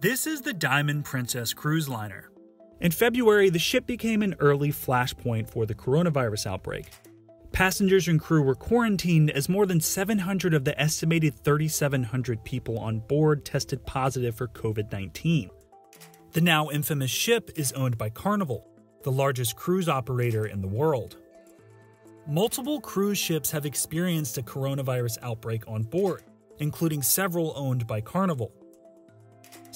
This is the Diamond Princess cruise liner. In February, the ship became an early flashpoint for the coronavirus outbreak. Passengers and crew were quarantined as more than 700 of the estimated 3,700 people on board tested positive for COVID 19. The now infamous ship is owned by Carnival, the largest cruise operator in the world. Multiple cruise ships have experienced a coronavirus outbreak on board, including several owned by Carnival.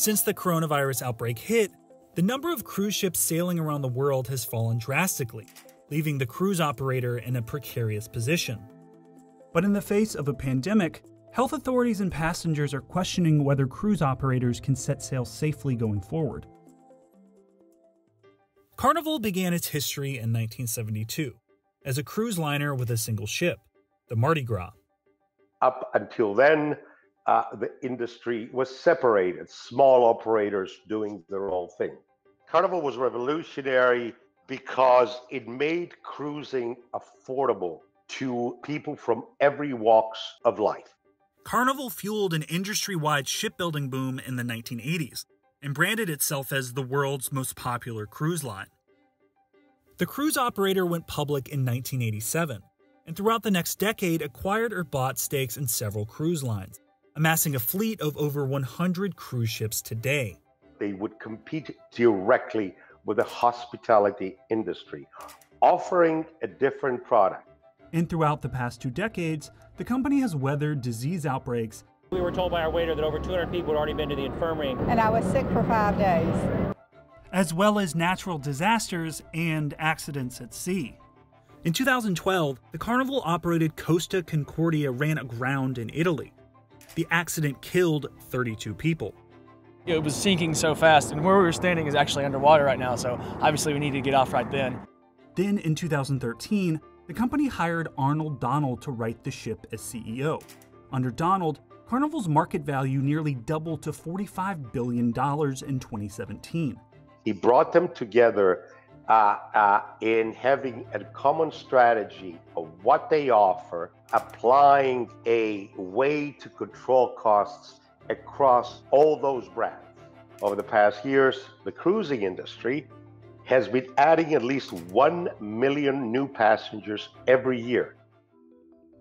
Since the coronavirus outbreak hit, the number of cruise ships sailing around the world has fallen drastically, leaving the cruise operator in a precarious position. But in the face of a pandemic, health authorities and passengers are questioning whether cruise operators can set sail safely going forward. Carnival began its history in 1972 as a cruise liner with a single ship, the Mardi Gras. Up until then, uh, the industry was separated, small operators doing their own thing. Carnival was revolutionary because it made cruising affordable to people from every walks of life. Carnival fueled an industry wide shipbuilding boom in the 1980s and branded itself as the world's most popular cruise line. The cruise operator went public in 1987, and throughout the next decade acquired or bought stakes in several cruise lines, amassing a fleet of over 100 cruise ships today. They would compete directly with the hospitality industry, offering a different product. And throughout the past two decades, the company has weathered disease outbreaks. We were told by our waiter that over 200 people had already been to the infirmary. And I was sick for five days. As well as natural disasters and accidents at sea. In 2012, the Carnival operated Costa Concordia ran aground in Italy. The accident killed 32 people. It was sinking so fast, and where we were standing is actually underwater right now, so obviously we needed to get off right then. Then in 2013, the company hired Arnold Donald to right the ship as CEO. Under Donald, Carnival's market value nearly doubled to $45 billion in 2017. He brought them together uh, uh, in having a common strategy of what they offer, applying a way to control costs across all those brands. Over the past years, the cruising industry has been adding at least 1 million new passengers every year.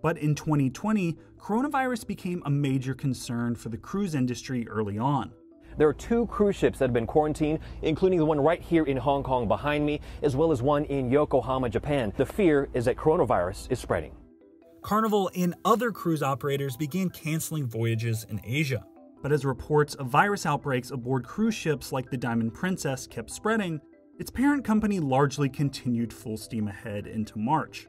But in 2020, coronavirus became a major concern for the cruise industry early on. There are two cruise ships that have been quarantined, including the one right here in Hong Kong behind me, as well as one in Yokohama, Japan. The fear is that coronavirus is spreading. Carnival and other cruise operators began canceling voyages in Asia. But as reports of virus outbreaks aboard cruise ships like the Diamond Princess kept spreading, its parent company largely continued full steam ahead into March.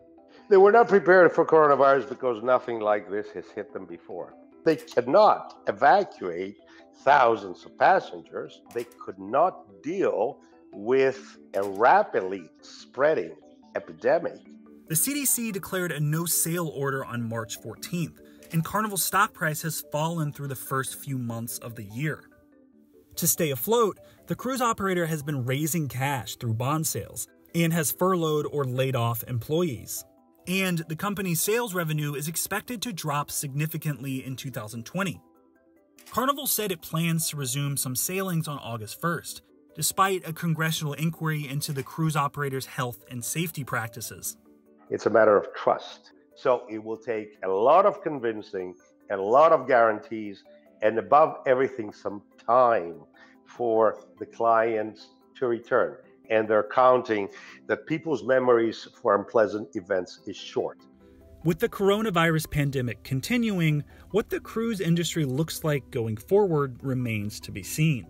They were not prepared for coronavirus because nothing like this has hit them before. They cannot evacuate thousands of passengers. They could not deal with a rapidly spreading epidemic. The CDC declared a no sail order on March 14th, and Carnival's stock price has fallen through the first few months of the year. To stay afloat, the cruise operator has been raising cash through bond sales and has furloughed or laid off employees. And the company's sales revenue is expected to drop significantly in 2020. Carnival said it plans to resume some sailings on August 1st, despite a congressional inquiry into the cruise operator's health and safety practices. It's a matter of trust. So it will take a lot of convincing, a lot of guarantees, and above everything, some time for the clients to return. And they're counting that people's memories for unpleasant events is short. With the coronavirus pandemic continuing, what the cruise industry looks like going forward remains to be seen.